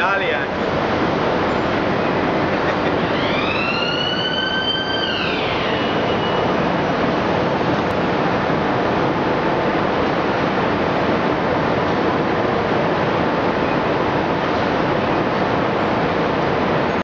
Italia